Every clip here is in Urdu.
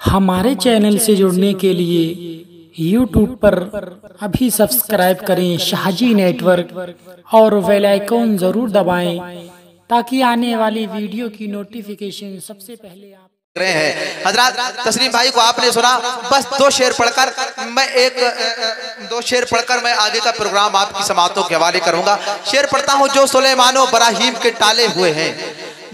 ہمارے چینل سے جڑنے کے لیے یوٹیوب پر ابھی سبسکرائب کریں شاہجی نیٹ ورک اور ویل آئیکن ضرور دبائیں تاکہ آنے والی ویڈیو کی نوٹیفیکیشن سب سے پہلے آپ رہے ہیں۔ حضرات تسلیم بھائی کو آپ نے سنا۔ بس دو شیر پڑھ کر میں ایک دو شیر پڑھ کر میں آگے کا پروگرام آپ کی سماعتوں کے حوالے کروں گا۔ شیر پڑھتا ہوں جو سلیمان و براہیم کے ٹالے ہوئے ہیں۔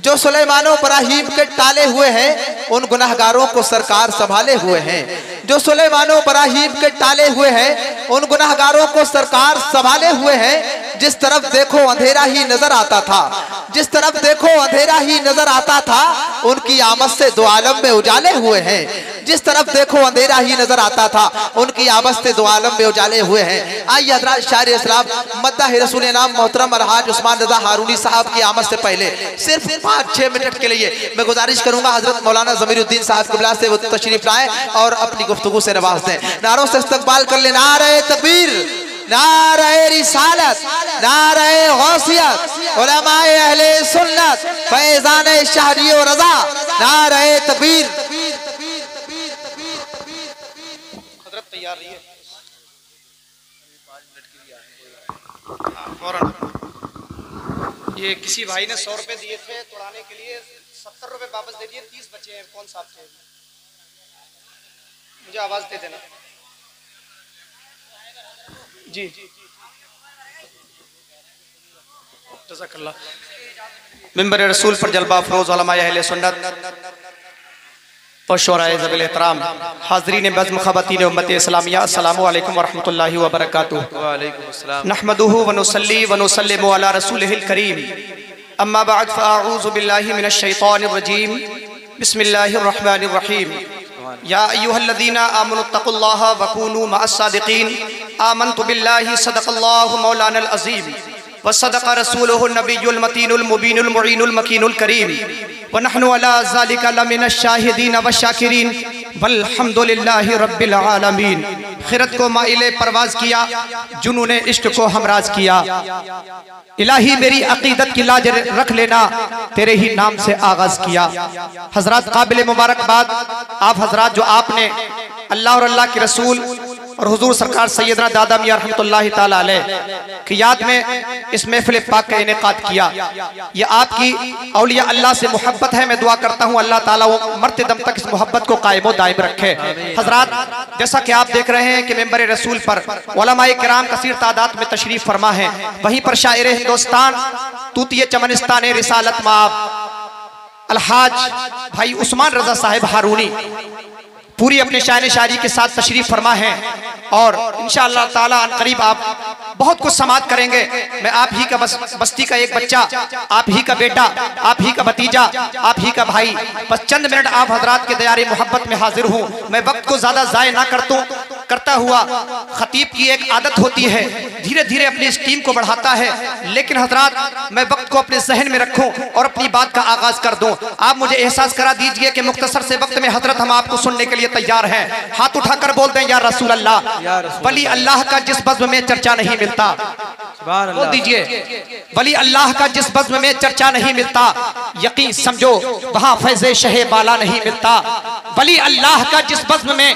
جو سلیمان و براہیم کے ٹالے ہوئے ہیں، ان گناہگاروں کو سرکار سنبھالے ہوئے ہیں۔ جو سلیمان و براہیم کے ٹالے ہوئے ہیں، ان گناہگاروں کو سرکار سنبھالے ہوئے ہیں۔ جس طرف دیکھو اندھیرا ہی نظر آتا تھا، جس طرف دیکھو اندھیرا ہی نظر آتا تھا، ان کی آمد سے دو عالم میں اجالے ہوئے ہیں۔ جس طرف دیکھو اندھیرا ہی نظر آتا تھا، ان کی آمد سے دو عالم میں اجالے ہوئے ہیں۔ آئیے حضرات شاعر اسلام مدہ رسول نام محترم الحاج عثمان رضا ہارونی صاحب کی آمد سے پہلے، صرف پانچ، چھ منٹ کے لیے میں گزارش کروں گا، حضرت مولانا ضمیر الدین صاحب قبلہ سے وہ تشریف لائیں اور اپنی گفتگو سے نواز دیں۔ نعروں سے استقبال کر لیں۔ نعرہ تکبیر، نعرہ رسالت، نعرہ غوثیت، علماء اہل سنت، فیضان شہری و رضا، نعرہ تکبیر حضرت تیار رہی ہے یہ کسی بھائی نے سو روپے دیے تھے توڑانے کے لیے، ستر روپے واپس دے دیے، تیس بچے ہیں، کون صاحب تھے؟ مجھے آواز دے دینا۔ جی۔ جزاک اللہ۔ ممبر رسول پر جلبہ فروز علماء اہل سنت۔ اور شورائے زبیل احترام حاضرین بزم خواتین امت اسلامیہ السلام علیکم ورحمت اللہ وبرکاتہ نحمده ونصلي ونسلم على رسوله الكريم اما بعد فاعوذ بالله من الشيطان الرجيم بسم الله الرحمن الرحيم يا ايها الذين امنوا اتقوا الله وكونوا مع الصادقين آمنت بالله صدق الله مولانا العظيم وصدق رسوله النبي المتين المبين المعين المكين الكريم ونحن على ذلك لمن الشاهدين والشاكرين والحمد لله رب العالمین۔ خیرت کو مائل پرواز کیا جنون عشق کو ہمراز کیا۔ الہی میری عقیدت کی لاج رکھ لینا، تیرے ہی نام سے آغاز کیا۔ حضرات قابل مبارک مبارکباد آپ حضرات جو آپ نے، اللہ اور اللہ کے رسول اور حضور سرکار سیدنا دادا میاں رحمت اللہ تعالیٰ علیہ کی یاد میں اس محفل پاک کا انعقاد کیا۔ یہ آپ کی اولیاء اللہ سے محبت ہے۔ میں دعا کرتا ہوں اللہ تعالیٰ وہ مرتے دم تک اس محبت کو قائم و دائم رکھے۔ حضرات، جیسا کہ آپ دیکھ رہے ہیں کہ ممبر رسول پر علماء کرام کثیر تعداد میں تشریف فرما ہے۔ وہیں پر شاعر ہندوستان توتی چمنستان رسالت ماب الحاج بھائی عثمان رضا صاحب ہارونی پوری اپنے شاعر شاعری کے ساتھ تشریف فرما ہے اور انشاءاللہ تعالیٰ ان قریب آپ بہت کچھ سماعت کریں گے۔ میں آپ ہی کا بستی کا ایک بچہ، آپ ہی کا بیٹا، آپ ہی کا بتیجہ آپ ہی کا بھائی۔ بس چند منٹ آپ حضرات کے دیار محبت میں حاضر ہوں۔ میں وقت کو زیادہ ضائع نہ کرتوں کرتا ہوا خطیب کی ایک عادت ہوتی ہے دھیرے دھیرے اپنی اس ٹیم کو بڑھاتا ہے۔ لیکن حضرات میں وقت کو اپنے ذہن میں رکھوں اور اپنی بات کا آغاز کر دوں۔ آپ مجھے احساس کرا دیجیے کہ مختصر سے وقت میں حضرت ہم آپ کو سننے کے لیے تیار ہیں۔ ہاتھ اٹھا کر بول دیں یا رسول اللہ ولی اللہ کا جس بزم میں چرچا نہیں ملتا۔ بول دیجیے ولی اللہ کا جس بزم میں چرچا نہیں ملتا۔ یقین سمجھو وہاں فیض شہ بالا نہیں ملتا۔ ولی اللہ کا جس بزم میں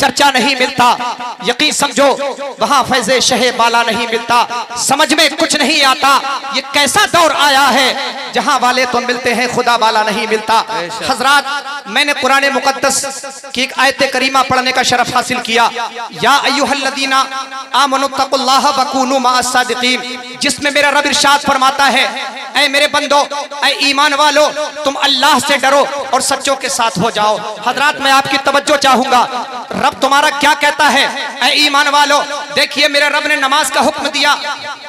چرچا نہیں ملتا۔ یقین سمجھو وہاں فیض شہ بالا نہیں ملتا۔ سمجھ میں کچھ نہیں آتا۔ یہ کیسا دور آیا ہے؟ جہاں والے تو ملتے ہیں خدا والا نہیں ملتا۔ حضرات میں نے قرآن مقدس کی ایک آیت کریمہ پڑھنے کا شرف حاصل کیا۔ یا ایوہ الذین آمنوا اتقوا اللہ وکونوا مع الصادقین۔ جس میں میرا رب ارشاد فرماتا ہے اے میرے بندو اے ایمان والو تم اللہ سے ڈرو اور سچوں کے ساتھ ہو جاؤ۔ حضرات میں آپ کی توجہ چاہوں گا۔ رب تمہارا کیا کہتا ہے؟ اے ایمان والو، دیکھیے میرے رب نے نماز کا حکم دیا۔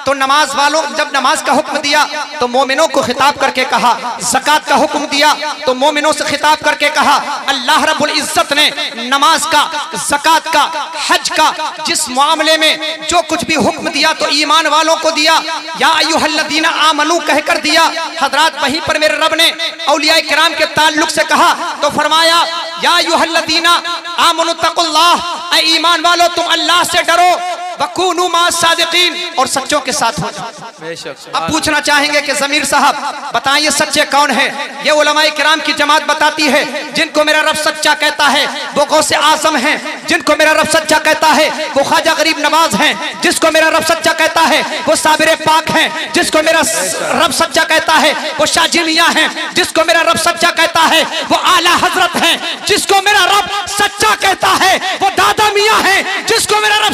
تو نماز والوں جب نماز کا حکم دیا، تو مومنوں کو خطاب کر کے کہا زکاة کا حکم دیا۔ تو مومنوں سے خطاب کر کے کہا، اللہ رب العزت نے نماز کا زکاة کا، حج کا، جس معاملے میں جو کچھ بھی حکم دیا، تو ایمان والوں کو دیا۔ یا ایوہ الذین آمنو، کہہ کر دیا۔ حضرات وہیں پر میرے رب نے اولیاء کرام کے تعلق سے کہا۔ تو فرمایا یا ایوہ الذین آمنو تقوا اللہ۔ اے ایمان والو تم اللہ سے ڈرو۔ وَكُونُوا مَا صَادِقِينَ اور سچوں کے ساتھ ہو جائیں اب پوچھنا چاہیں گے کہ ضمیر صاحب بتائیں یہ سچے کون ہیں؟ یہ علماء کرام کی جماعت بتاتی ہے جن کو میرا رب سچا کہتا ہے وہ غوث آزم ہیں۔ جن کو میرا رب سچا کہتا ہے وہ خواجہ غریب نواز ہیں۔ جس کو میرا رب سچا کہتا ہے وہ صابر پاک ہیں۔ جس کو میرا رب سچا کہتا ہے وہ شاہ جمیہ ہیں۔ جس کو میرا رب سچا کہتا ہے وہ اعلیٰ حضرت ہیں۔ جس کو میرا رب سچا کہتا ہے وہ دادا میاں ہیں۔ جس کو میرا رب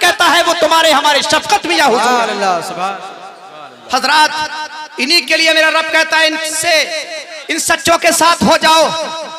کہتا ہے وہ تمہارے ہمارے شفقت میں یا حضور اللہ۔ حضرات، انہی کے لیے میرا رب کہتا ہے، ان سے، ان سچوں کے ساتھ ہو جاؤ،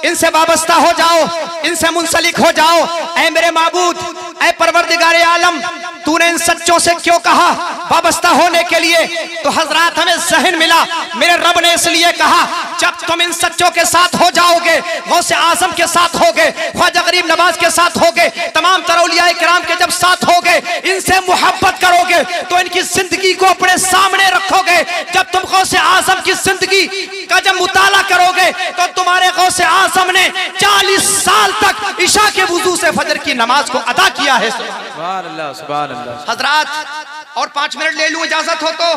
ان سے بابستہ ہو جاؤ، ان سے منسلک ہو جاؤ۔ اے میرے معبود، اے پروردگار عالم، تو نے ان سچوں سے کیوں کہا بابستہ ہونے کے لیے؟ تو حضرات، ہمیں ذہن ملا، میرے رب نے اس لیے کہا، جب تم ان سچوں کے ساتھ ہو جاؤ گے غوث آزم کے ساتھ ہو گے خواجہ غریب نواز کے ساتھ ہو گے تمام ترولیاء اکرام کے جب ساتھ ہو گے ان سے محبت کرو گے تو ان کی زندگی کو اپنے سامنے رکھو۔ رکھو گے۔ جب تم غوث آزم کی زندگی کا جب مطالعہ کرو گے تو تمہارے غوث آزم نے چالیس سال تک عشاء کے وضو سے فجر کی نماز کو ادا کیا ہے۔ حضرات اور پانچ منٹ لے لوں اجازت ہو تو۔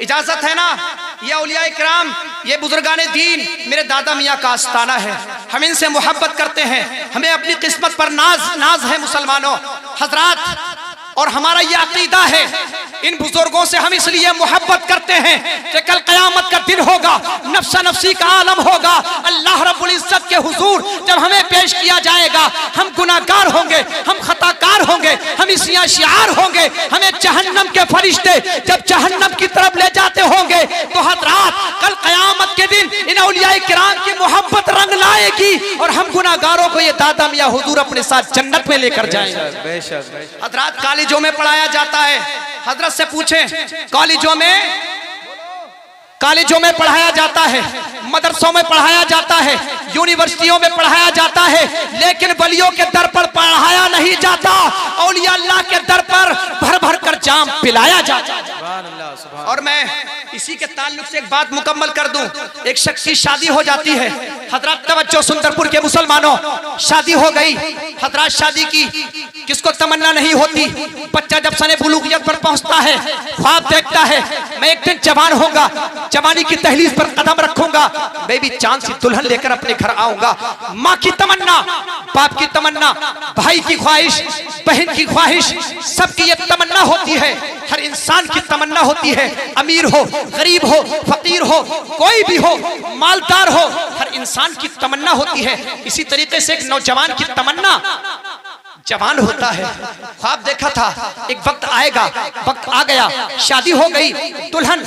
اجازت ہے نا؟ یہ اولیاء اکرام یہ بزرگان دین میرے دادا میاں کا آستانہ ہے۔ ہم ان سے محبت کرتے ہیں۔ ہمیں اپنی قسمت پر ناز ناز ہے مسلمانوں۔ حضرات اور ہمارا یہ عقیدہ ہے ان بزرگوں سے ہم اس لیے محبت کرتے ہیں کہ کل قیامت کا دن ہوگا نفس نفسی کا عالم ہوگا۔ اللہ رب العزت کے حضور جب ہمیں پیش کیا جائے گا ہم گناہگار ہوں گے ہم خطا کار ہوں گے ہم اسیاں شعار ہوں گے ہمیں جہنم کے فرشتے جب جہنم کی طرف لے جاتے ہوں گے تو حضرات کل قیامت کے دن ان اولیاء کرام کی محبت رنگ لائے گی اور ہم گناہگاروں کو یہ دادا میاں حضور اپنے ساتھ جنت میں لے کر جائیں گے۔ حضرات کالی کالیجوں میں پڑھایا جاتا ہے۔ حضرت سے پوچھیں کالیجوں میں کالیجوں میں پڑھایا جاتا ہے، مدرسوں میں پڑھایا جاتا ہے، یونیورسٹیوں میں پڑھایا جاتا ہے، لیکن ولیوں کے در پر پڑھایا نہیں جاتا، اولیاء اللہ کے در پر بھر بھر کر جام پلایا جاتا۔ اور میں اسی کے تعلق سے ایک بات مکمل کر دوں۔ ایک شخصی شادی ہو جاتی ہے۔ حضرات توجہ سندرپور کے مسلمانوں، شادی ہو گئی۔ حضرات شادی کی کس کو تمنا نہیں ہوتی، بچہ جب سنے بلوگیت پر پہنچتا ہے، خواب دیکھتا ہے، میں ایک دن جوان ہوں گا، جوانی کی تحلیز پر قدم رکھوں گا میں بھی چاند سی دلہن لے کر اپنے گھر آؤں گا۔ ماں کی تمنا، باپ کی تمنا، بھائی کی خواہش، بہن کی خواہش، سب کی یہ تمنا ہوتی ہے۔ ہر انسان کی تمنا ہوتی ہے۔ امیر ہو، غریب ہو، فقیر ہو، کوئی بھی ہو، مالدار ہو، ہر انسان کی تمنا ہوتی ہے۔ اسی طریقے سے ایک نوجوان کی تمنا جوان ہوتا ہے۔ خواب دیکھا تھا، ایک وقت آئے گا، وقت آ گیا، شادی ہو گئی، دلہن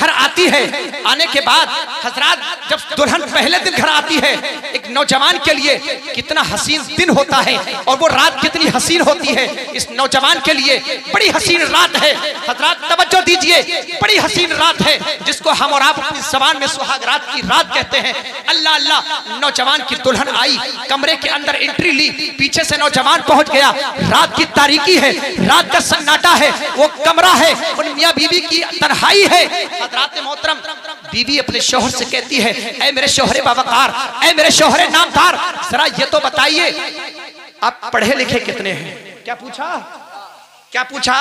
گھر آتی ہے۔ آنے کے بعد حضرات جب دلہن پہلے دن گھر آتی ہے، ایک نوجوان کے لیے کتنا حسین دن ہوتا ہے اور وہ رات کتنی حسین ہوتی ہے۔ اس نوجوان کے لیے بڑی حسین رات ہے۔ حضرات توجہ دیجیے، بڑی حسین رات ہے، جس کو ہم اور آپ اپنی زبان میں سہاگ رات کی رات کہتے ہیں۔ اللہ اللہ، نوجوان کی دلہن آئی، کمرے کے اندر انٹری لی، پیچھے سے نوجوان پہنچ گیا۔ رات کی تاریکی ہے، رات کا سناٹا ہے، وہ کمرہ ہے، ان میاں بیوی بی کی تنہائی ہے۔ حضرات محترم، بیوی اپنے شوہر سے کہتی ہے، اے میرے شوہر باوقار، اے میرے شوہر نامدار، ذرا یہ تو بتائیے، آپ پڑھے لکھے کتنے ہیں؟ کیا پوچھا؟ کیا پوچھا؟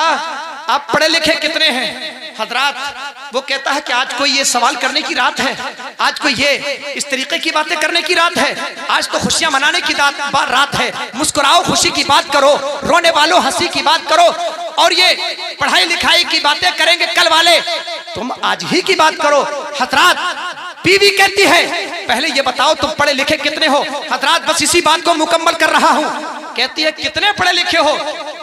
آپ پڑھے لکھے کتنے ہیں؟ حضرات، وہ کہتا ہے کہ آج کوئی یہ سوال کرنے کی رات ہے، آج کوئی یہ اس طریقے کی باتیں کرنے کی رات ہے، آج تو خوشیاں منانے کی رات ہے، مسکراؤ خوشی کی بات کرو، رونے والوں ہسی کی بات کرو اور یہ پڑھائی لکھائی کی باتیں کریں گے کل والے۔ تم آج ہی کی بات کرو۔ حضرات بی بی کہتی ہے، پہلے یہ بتاؤ تم پڑھے لکھے کتنے ہو۔ حضرات، بس اسی بات کو مکمل کر رہا ہوں۔ کہتی ہے، کتنے پڑے لکھے ہو؟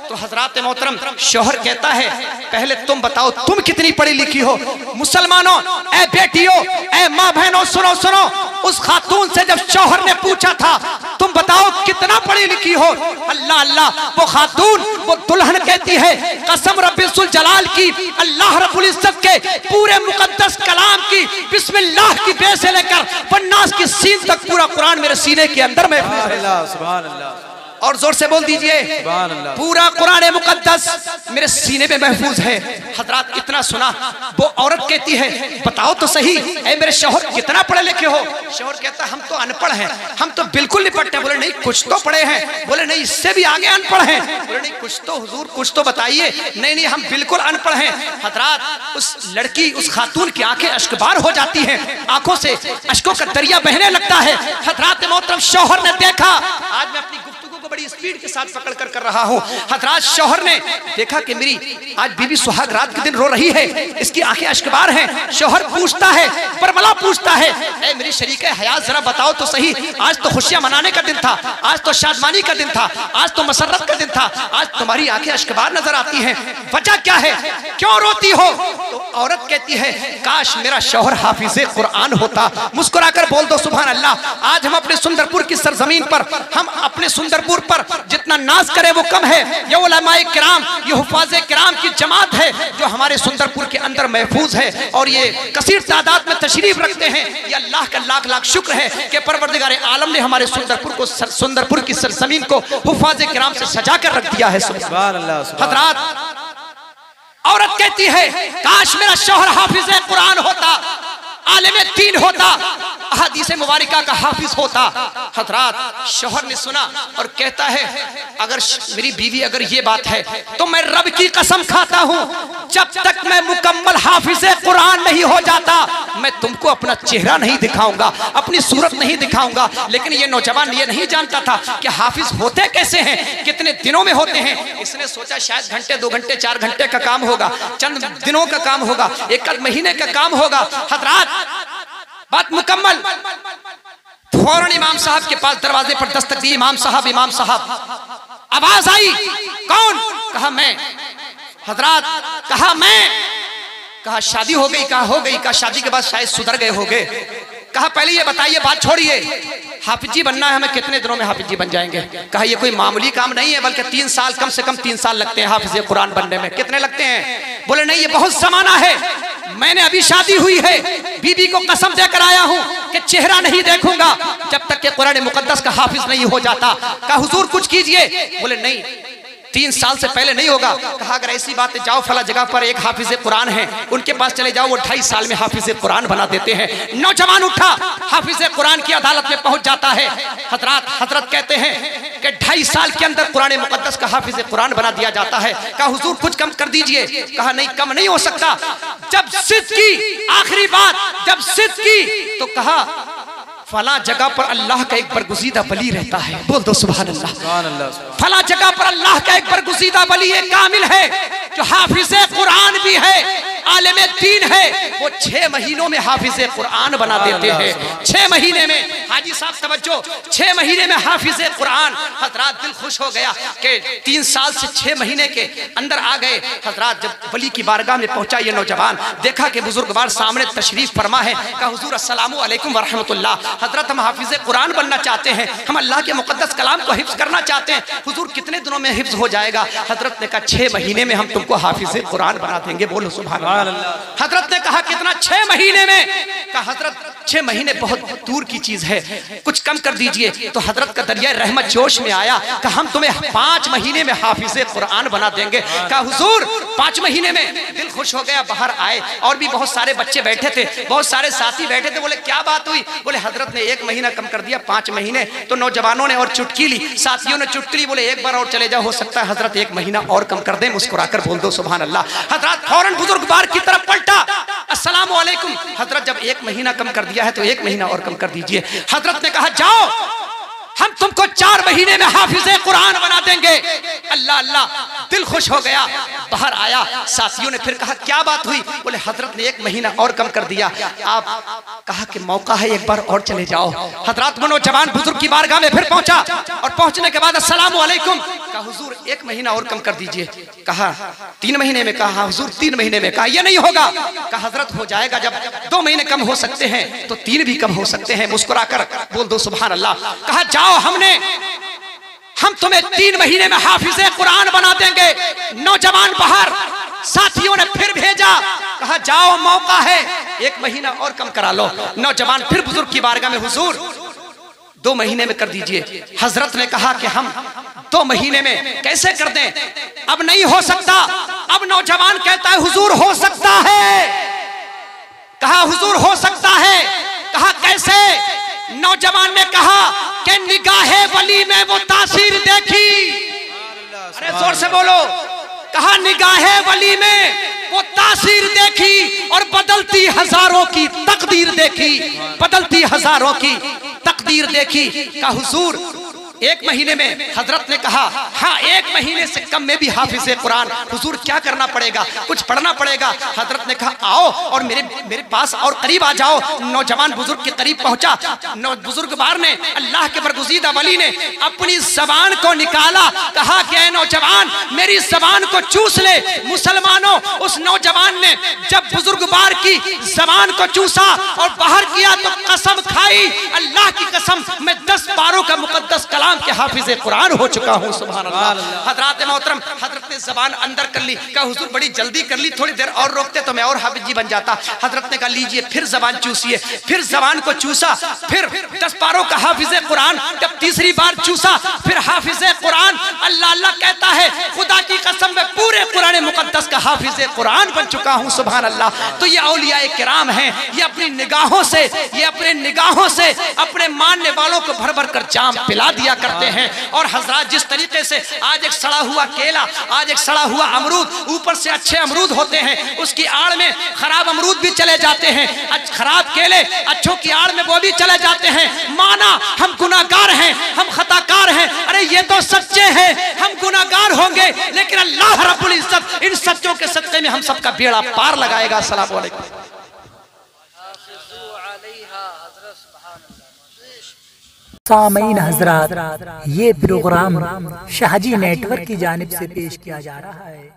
تو حضرات محترم، شوہر کہتا ہے، پہلے تم بتاؤ تم کتنی پڑھی لکھی ہو۔ مسلمانوں، اے بیٹیوں، اے ماں بہنوں، سنو سنو۔ اس خاتون سے جب شوہر نے پوچھا تھا، تم بتاؤ کتنا پڑھی لکھی ہو؟ اللہ اللہ، وہ خاتون، وہ دلہن کہتی ہے، قسم رب کی اللہ رب العزت کے پورے مقدس کلام کی بسم اللہ کی بے سے لے کر پناس کی سین تک پورا قرآن میرے سینے کے اندر میں سبحان اللہ۔ اور زور سے بول دیجیے پورا قرآن مقدس میرے سینے میں محفوظ ہے۔ حضرات اتنا سنا وہ عورت کہتی ہے بتاؤ تو صحیح اے میرے شہر کتنا پڑھے لکھے ہو؟ شہر کہتا ہم تو انپڑھ ہیں ہم تو بالکل نہیں پڑھتے۔ بولے نہیں کچھ تو پڑھے ہیں۔ بولے نہیں اس سے بھی آگے انپڑھ ہیں۔ بولے نہیں کچھ تو حضور کچھ تو بتائیے۔ نہیں نہیں ہم بالکل انپڑھ ہیں۔ حضرات اس لڑکی اس خاتون کی آنکھیں اشکبار ہو جاتی ہیں۔ آنکھوں سے اشکوں کا دریا بہنے لگتا ہے۔ حضرات محترم شوہر نے دیکھا۔ آج میں اپنی بڑی سپیڈ کے ساتھ پکڑ کر کر رہا ہوں۔ حضرات شوہر نے دیکھا کہ میری آج بی بی سوہاگ رات کے دن رو رہی ہے۔ اس کی آنکھیں اشکبار ہیں۔ شوہر پوچھتا ہے، پرملا پوچھتا ہے، اے میری شریک حیات ذرا بتاؤ تو صحیح، آج تو خوشیاں منانے کا دن تھا، آج تو شادمانی کا دن تھا، آج تو مسرت کا دن تھا، آج تمہاری آنکھیں اشکبار نظر آتی ہیں۔ وجہ کیا ہے؟ کیوں روتی ہو؟ تو عورت کہتی ہے، کاش میرا شوہر حافظ قرآن ہوتا۔ مسکرا کر بول دو، سبحان اللہ۔ آج ہم اپنے سندرپور کی سرزمین پر، ہم اپنے سندرپور پر جتنا ناز کرے وہ کم ہے۔ یہ علماء کرام یہ حفاظ کرام کی جماعت ہے جو ہمارے سندرپور کے اندر محفوظ ہے اور یہ کثیر تعداد میں تشریف رکھتے ہیں۔ یہ اللہ کا لاکھ لاکھ شکر ہے کہ پروردگار عالم نے ہمارے سندرپور کو سندرپور کی سرزمین کو حفاظ کرام سے سجا کر رکھ دیا ہے۔ سبحان اللہ۔ حضرات، عورت کہتی ہے، کاش میرا شوہر حافظ قرآن ہوتا، عالم دین ہوتا۔ احادیث مبارکہ کا حافظ ہوتا۔ حضرات، شوہر نے سنا اور کہتا ہے، اگر میری بیوی اگر یہ بات ہے، تو میں رب کی قسم کھاتا ہوں۔ جب تک میں مکمل حافظ قرآن نہیں ہو جاتا، میں تم کو اپنا چہرہ نہیں دکھاؤں گا، اپنی صورت نہیں دکھاؤں گا۔ لیکن یہ نوجوان یہ نہیں جانتا تھا کہ حافظ ہوتے کیسے ہیں، کتنے دنوں میں ہوتے ہیں۔ اس نے سوچا شاید گھنٹے، دو گھنٹے، چار گھنٹے کا کام ہوگا، چند دنوں کا کام ہوگا، ایک مہینے کا کام ہوگا۔ حضرات بات مکمل۔ فوراں امام صاحب کے پاس دروازے پر دستک دی۔ امام صاحب امام صاحب۔ آواز آئی۔ کون؟ کہا میں۔ حضرات، کہا میں۔ کہا شادی ہو گئی، کہا ہو گئی۔ کہا شادی کے بعد شاید سدھر گئے ہو گئے۔ کہا پہلے یہ بتائیے، بات چھوڑیے۔ حافظ جی بننا ہے، ہمیں کتنے دنوں میں حافظ جی بن جائیں گے؟ کہا، یہ کوئی معمولی کام نہیں ہے، بلکہ تین سال، کم سے کم تین سال لگتے ہیں حافظ قرآن بننے میں۔ کتنے لگتے ہیں؟ بولے، نہیں، یہ بہت زمانہ ہے۔ میں نے ابھی شادی ہوئی ہے۔ بی بی کو قسم دے کر آیا ہوں کہ چہرہ نہیں دیکھوں گا۔ جب تک کہ قرآن مقدس کا حافظ نہیں ہو جاتا۔ کہا، حضور، کچھ کیجیے۔ بولے، نہیں تین سال سے پہلے نہیں ہوگا۔ کہا، اگر ایسی بات ہے، جاؤ فلا جگہ پر ایک حافظ قرآن ہے ان کے پاس چلے جاؤ، وہ ڈھائی سال میں حافظ قرآن بنا دیتے ہیں۔ نوجوان اٹھا، حافظ قرآن کی عدالت میں پہنچ جاتا ہے۔ حضرات، حضرت کہتے ہیں کہ ڈھائی سال کے اندر قرآن مقدس کا حافظ قرآن بنا دیا جاتا ہے۔ کہا، حضور، کچھ کم کر دیجیے۔ کہا، نہیں، کم نہیں ہو سکتا۔ جب صدقی آخری بات، جب صدقی تو کہا فلا جگہ پر اللہ کا ایک برگزیدہ بلی رہتا ہے۔ بول دو سبحان اللہ۔ فلا جگہ پر اللہ کا ایک برگزیدہ بلی ایک کامل ہے جو حافظ قرآن بھی ہے۔ عالم دین ہے وہ چھ مہینوں میں حافظ قرآن بنا دیتے ہیں۔ چھ مہینے میں حاجی صاحب توجہ چھ مہینے میں حافظ قرآن حضرات دل خوش ہو گیا کہ تین سال سے چھ مہینے کے اندر آ گئے۔ حضرات جب ولی کی بارگاہ میں پہنچا یہ نوجوان دیکھا کہ بزرگوار سامنے تشریف فرما ہے کہ حضور السلام علیکم ورحمت اللہ۔ حضرت ہم حافظ قرآن بننا چاہتے ہیں ہم اللہ کے مقدس کلام کو حفظ کرنا چاہتے ہیں۔ حضور کتنے دنوں میں حفظ ہو جائے گا؟ حضرت نے کہا چھ مہینے میں ہم تم کو حافظ قرآن بنا دیں گے۔ بولو سبحان اللہ۔ حضرت نے کہا کتنا چھے مہینے میں. کہا حضرت چھے مہینے بہت دور کی چیز ہے. کچھ کم کر دیجیے. تو حضرت کا دریا رحمت جوش میں آیا. کہ ہم تمہیں پانچ مہینے میں حافظ قرآن بنا دیں گے. کہا حضور، پانچ مہینے میں. دل خوش ہو گیا، باہر آئے. اور بھی بہت سارے بچے بیٹھے تھے. بہت سارے ساتھی بیٹھے تھے. بولے، کیا بات ہوئی؟ بولے، حضرت نے ایک مہینہ کم کر دیا، پانچ مہینے. تو نوجوانوں نے اور چھٹکی لی. ساتھیوں نے چھٹکی لی. بولے، ایک بار اور چلے جاؤ. ہو سکتا ہے حضرت ایک مہینہ اور کم کر دیں. مسکرا کر بول دو. سبحان اللہ. حضرت فوراً بزرگ بار دیوار کی طرف پلٹا۔ السلام علیکم۔ حضرت جب ایک مہینہ کم کر دیا ہے تو ایک مہینہ اور کم کر دیجیے۔ حضرت نے کہا، جاؤ۔ ہم تم کو چار مہینے میں حافظ قرآن بنا دیں گے۔ اللہ اللہ، دل خوش ہو گیا۔ باہر آیا۔ ساسیوں نے پھر کہا، کیا بات ہوئی؟ بولے، حضرت نے ایک مہینہ اور کم کر دیا۔ آپ کہا کہ موقع ہے، ایک بار اور چلے جاؤ۔ حضرات منو جوان بزرگ کی بارگاہ میں پھر پہنچا۔ اور پہنچنے کے بعد، السلام علیکم۔ کہا، حضور، ایک مہینہ اور کم کر دیجیے. کہا، تین مہینے میں کہا ہاں حضور، تین مہینے میں کہا، یہ نہیں ہوگا. کہا، حضرت ہو جائے گا، جب دو مہینے کم ہو سکتے ہیں، تو تین بھی کم ہو سکتے ہیں. مسکرا کر بول دو، سبحان اللہ. کہا، جاؤ ہم نے، ہم تمہیں تین مہینے میں حافظ قرآن بنا دیں گے، نوجوان باہر ساتھیوں نے پھر بھیجا. کہا، جاؤ، موقع ہے، ایک مہینہ اور کم کرا لو، نوجوان پھر بزرگ کی بارگاہ میں حضور دو مہینے میں کر دیجیے۔ حضرت نے کہا کہ ہم دو مہینے میں کیسے کر دیں؟ اب نہیں ہو سکتا۔ اب نوجوان کہتا ہے، حضور ہو سکتا ہے۔ کہا، حضور ہو سکتا ہے۔ کہا، کیسے؟ نوجوان نے کہا کہ نگاہ ولی میں وہ تاثیر دیکھی۔ ارے، زور سے بولو۔ کہا، نگاہ ولی میں وہ تاثیر دیکھی اور بدلتی ہزاروں کی تقدیر دیکھی۔ بدلتی ہزاروں کی تقدیر دیکھی کہ حضور ایک مہینے میں حضرت نے کہا ہاں ایک مہینے سے کم میں بھی حافظ قرآن، حضور کیا کرنا پڑے گا؟ کچھ پڑھنا پڑے گا؟ حضرت نے کہا، آؤ اور میرے میرے پاس اور قریب آ جاؤ۔ نوجوان بزرگ کے قریب پہنچا۔ بزرگ بار نے، اللہ کے برگزیدہ ولی نے اپنی زبان کو نکالا۔ کہا کہ اے نوجوان، میری زبان کو چوس لے۔ مسلمانوں، اس نوجوان نے جب بزرگ بار کی زبان کو چوسا اور باہر کیا تو قسم کھائی۔ اللہ کی قسم، میں دس باروں کا مقدس کلام کلام کے حافظ قرآن ہو چکا ہوں سبحان اللہ۔ حضرات محترم حضرت نے زبان اندر کر لی کہا حضور بڑی جلدی کر لی تھوڑی دیر اور روکتے تو میں اور حافظ جی بن جاتا۔ حضرت نے کہا لیجیے پھر زبان چوسیے پھر زبان کو چوسا پھر دس پاروں کا حافظ قرآن جب تیسری بار چوسا پھر حافظ قرآن۔ اللہ اللہ کہتا ہے خدا کی قسم میں پورے قرآن مقدس کا حافظ قرآن بن چکا ہوں سبحان اللہ۔ تو یہ اولیاء کرام ہیں یہ اپنی نگاہوں سے یہ اپنے نگاہوں سے اپنے ماننے والوں کو بھر بھر کر جام پلا دیا کرتے ہیں۔ اور حضرات جس طریقے سے آج ایک سڑا ہوا کیلا، آج ایک سڑا ہوا امرود، اوپر سے اچھے امرود ہوتے ہیں، اس کی آڑ میں خراب امرود بھی چلے جاتے ہیں۔ خراب کیلے، اچھوں کی آڑ میں وہ بھی چلے جاتے ہیں۔ مانا، ہم گناہگار ہیں، ہم خطاکار ہیں۔ ارے، یہ تو سچے ہیں۔ ہم گناہگار ہوں گے، لیکن اللہ رب العزت ان سچوں کے صدقے میں ہم سب کا بیڑا پار لگائے گا۔ السلام علیکم۔ سامعین حضرات یہ پروگرام شہجی نیٹ ورک کی جانب سے پیش کیا جا رہا ہے۔